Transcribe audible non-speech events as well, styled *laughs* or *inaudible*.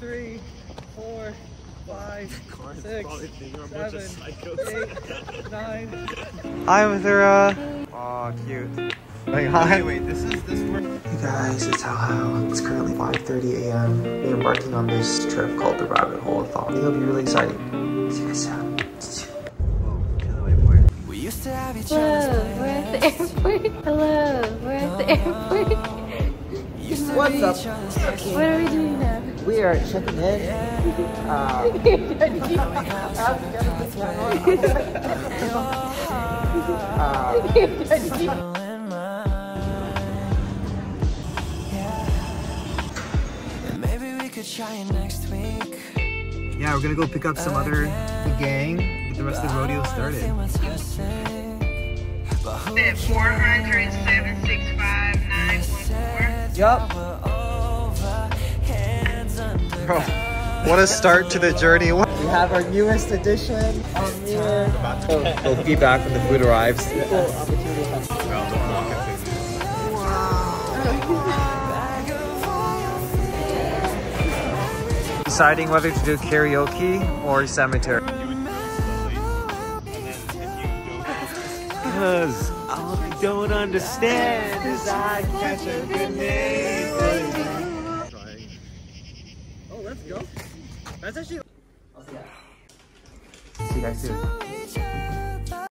three, four, five, *laughs* six, seven, eight, *laughs* nine. Hi, Mithura. Aw, cute. Like, hi. Wait, this is this. Hey guys, it's Hao Hao. It's currently 5.30 a.m. We're embarking on this trip called the Rabbitholeathon. I think it'll be really exciting. See you guys soon. We used to have each Hello, we're at the airport. Hello, we're at the airport. What's up? What are we doing now? We are checking in. Uh, uh, Maybe we could try it next week. yeah, we're gonna go pick up some other the gang. Get the rest of the rodeo started. At 407-65914. Yup. Bro, what a start to the journey. We have our newest addition on here. We'll be back when the food arrives. Deciding whether to do karaoke or cemetery. Cause all I don't understand is I catch a good name. Oh, let's go. That's actually. See you guys soon.